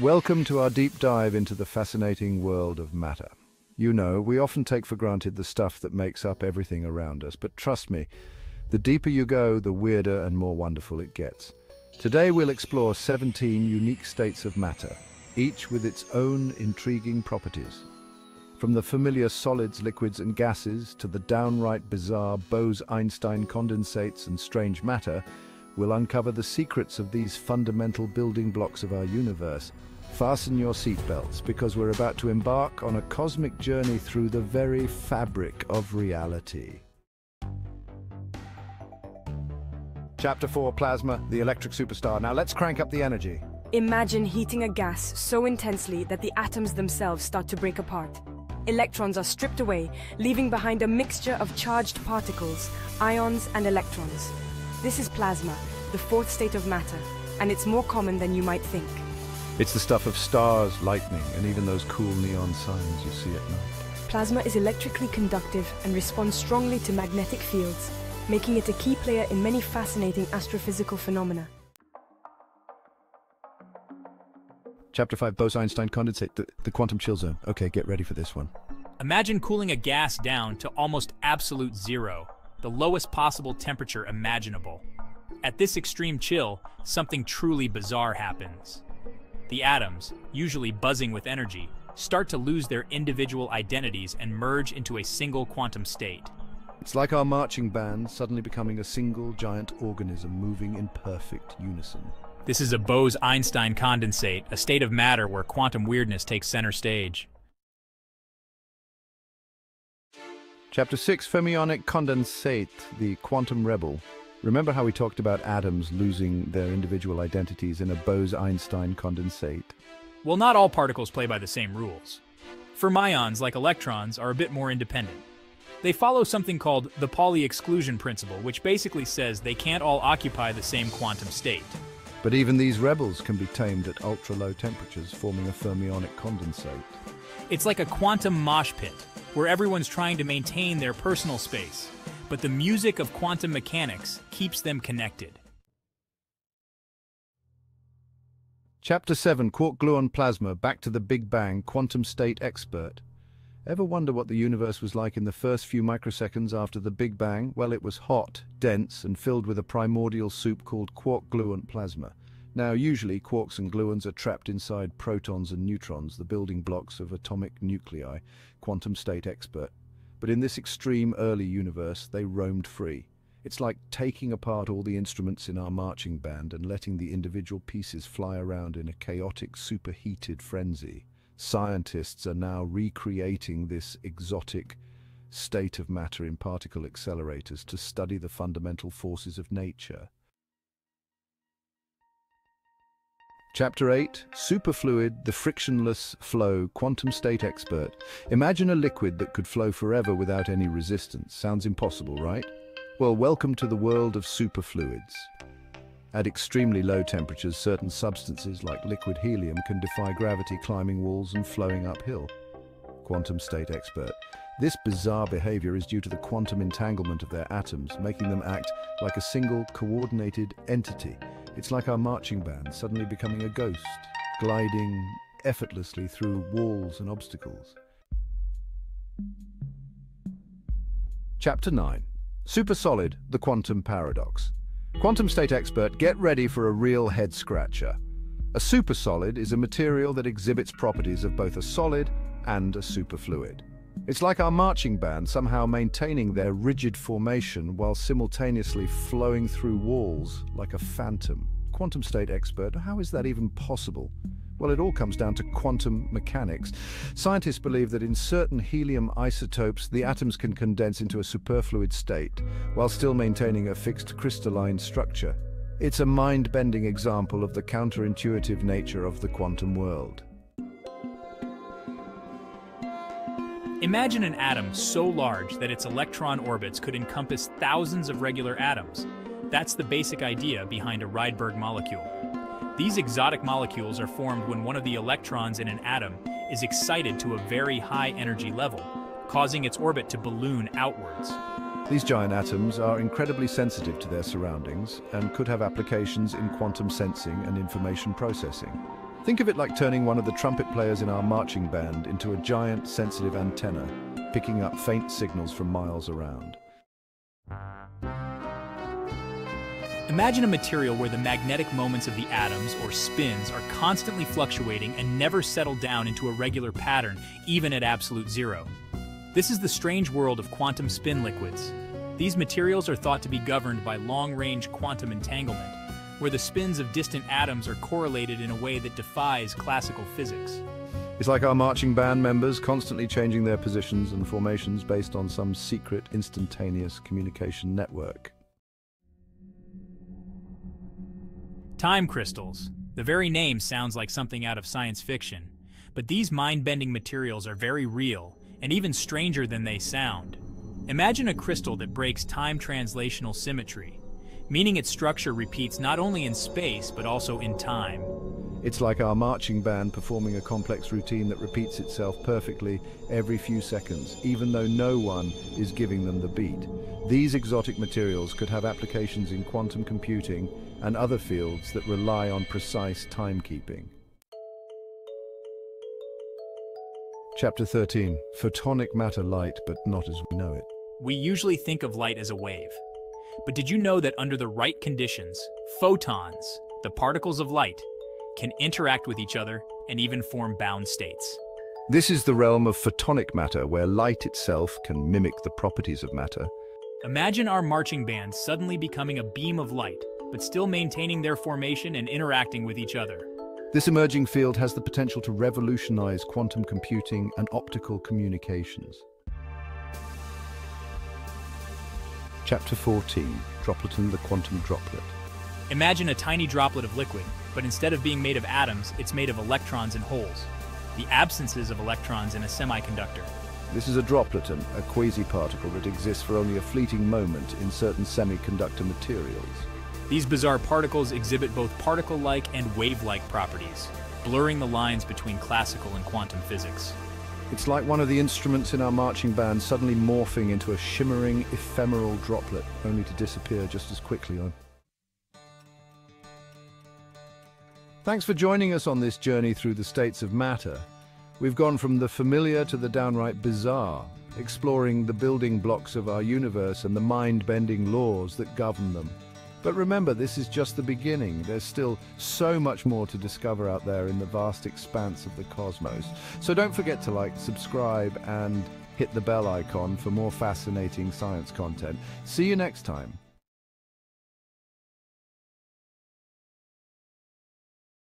Welcome to our deep dive into the fascinating world of matter. You know, we often take for granted the stuff that makes up everything around us, but trust me, the deeper you go, the weirder and more wonderful it gets. Today we'll explore 17 unique states of matter, each with its own intriguing properties. From the familiar solids, liquids and gases to the downright bizarre Bose-Einstein condensates and strange matter, we'll uncover the secrets of these fundamental building blocks of our universe. Fasten your seatbelts because we're about to embark on a cosmic journey through the very fabric of reality. Chapter 4, Plasma, the electric superstar. Now let's crank up the energy. Imagine heating a gas so intensely that the atoms themselves start to break apart. Electrons are stripped away, leaving behind a mixture of charged particles, ions and electrons. This is plasma, the fourth state of matter, and it's more common than you might think. It's the stuff of stars, lightning, and even those cool neon signs you see at night. Plasma is electrically conductive and responds strongly to magnetic fields, making it a key player in many fascinating astrophysical phenomena. Chapter 5, Bose-Einstein condensate, the, the quantum chill zone. Okay, get ready for this one. Imagine cooling a gas down to almost absolute zero, the lowest possible temperature imaginable. At this extreme chill, something truly bizarre happens. The atoms, usually buzzing with energy, start to lose their individual identities and merge into a single quantum state. It's like our marching band suddenly becoming a single giant organism moving in perfect unison. This is a Bose-Einstein condensate, a state of matter where quantum weirdness takes center stage. Chapter 6, Fermionic Condensate, the Quantum Rebel. Remember how we talked about atoms losing their individual identities in a Bose-Einstein condensate? Well, not all particles play by the same rules. Fermions, like electrons, are a bit more independent. They follow something called the Pauli exclusion principle, which basically says they can't all occupy the same quantum state. But even these rebels can be tamed at ultra-low temperatures, forming a fermionic condensate. It's like a quantum mosh pit, where everyone's trying to maintain their personal space, but the music of quantum mechanics keeps them connected. Chapter 7, Quark Gluon Plasma, Back to the Big Bang, Quantum State Expert. Ever wonder what the universe was like in the first few microseconds after the Big Bang? Well, it was hot, dense, and filled with a primordial soup called quark gluon plasma. Now, usually quarks and gluons are trapped inside protons and neutrons, the building blocks of atomic nuclei, quantum state expert. But in this extreme early universe, they roamed free. It's like taking apart all the instruments in our marching band and letting the individual pieces fly around in a chaotic, superheated frenzy. Scientists are now recreating this exotic state of matter in particle accelerators to study the fundamental forces of nature. Chapter 8, Superfluid, the Frictionless Flow Quantum State Expert. Imagine a liquid that could flow forever without any resistance. Sounds impossible, right? Well, welcome to the world of superfluids. At extremely low temperatures, certain substances like liquid helium can defy gravity climbing walls and flowing uphill. Quantum state expert. This bizarre behavior is due to the quantum entanglement of their atoms, making them act like a single coordinated entity. It's like our marching band suddenly becoming a ghost, gliding effortlessly through walls and obstacles. Chapter 9 Supersolid, the Quantum Paradox. Quantum state expert, get ready for a real head scratcher. A supersolid is a material that exhibits properties of both a solid and a superfluid. It's like our marching band somehow maintaining their rigid formation while simultaneously flowing through walls like a phantom. Quantum state expert, how is that even possible? Well, it all comes down to quantum mechanics. Scientists believe that in certain helium isotopes, the atoms can condense into a superfluid state, while still maintaining a fixed crystalline structure. It's a mind-bending example of the counterintuitive nature of the quantum world. Imagine an atom so large that its electron orbits could encompass thousands of regular atoms. That's the basic idea behind a Rydberg molecule. These exotic molecules are formed when one of the electrons in an atom is excited to a very high energy level, causing its orbit to balloon outwards. These giant atoms are incredibly sensitive to their surroundings and could have applications in quantum sensing and information processing. Think of it like turning one of the trumpet players in our marching band into a giant sensitive antenna, picking up faint signals from miles around. Imagine a material where the magnetic moments of the atoms, or spins, are constantly fluctuating and never settle down into a regular pattern, even at absolute zero. This is the strange world of quantum spin liquids. These materials are thought to be governed by long-range quantum entanglement, where the spins of distant atoms are correlated in a way that defies classical physics. It's like our marching band members constantly changing their positions and formations based on some secret instantaneous communication network. Time crystals. The very name sounds like something out of science fiction, but these mind-bending materials are very real and even stranger than they sound. Imagine a crystal that breaks time translational symmetry, meaning its structure repeats not only in space but also in time. It's like our marching band performing a complex routine that repeats itself perfectly every few seconds, even though no one is giving them the beat. These exotic materials could have applications in quantum computing and other fields that rely on precise timekeeping. Chapter 13. Photonic matter light, but not as we know it. We usually think of light as a wave. But did you know that under the right conditions, photons, the particles of light, can interact with each other and even form bound states? This is the realm of photonic matter, where light itself can mimic the properties of matter. Imagine our marching band suddenly becoming a beam of light, but still maintaining their formation and interacting with each other. This emerging field has the potential to revolutionize quantum computing and optical communications. Chapter 14, Dropleton the Quantum Droplet. Imagine a tiny droplet of liquid, but instead of being made of atoms, it's made of electrons and holes, the absences of electrons in a semiconductor. This is a dropleton, a quasi-particle that exists for only a fleeting moment in certain semiconductor materials. These bizarre particles exhibit both particle-like and wave-like properties, blurring the lines between classical and quantum physics. It's like one of the instruments in our marching band suddenly morphing into a shimmering, ephemeral droplet, only to disappear just as quickly on. Thanks for joining us on this journey through the states of matter. We've gone from the familiar to the downright bizarre, exploring the building blocks of our universe and the mind-bending laws that govern them. But remember, this is just the beginning. There's still so much more to discover out there in the vast expanse of the cosmos. So don't forget to like, subscribe, and hit the bell icon for more fascinating science content. See you next time.